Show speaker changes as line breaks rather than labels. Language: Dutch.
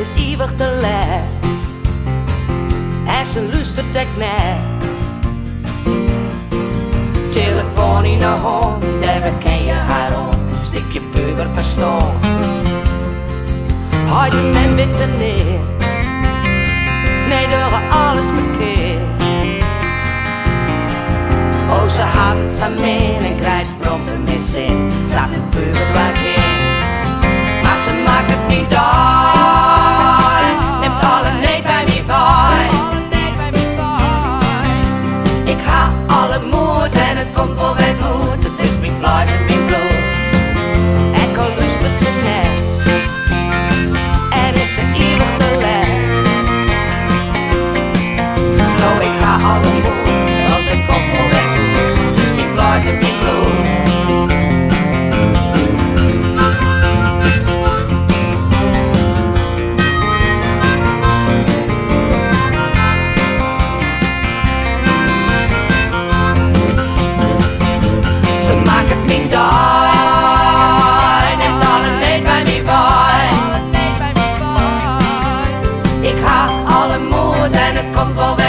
is eeuwig te laat. En ze luistert ik net. Telefoon in de hand, daar ken je haar om. Stik je burger verstaan. Houd je men witte neer. Nee, door alles verkeerd. Oh, ze had het krijgt deine Komfort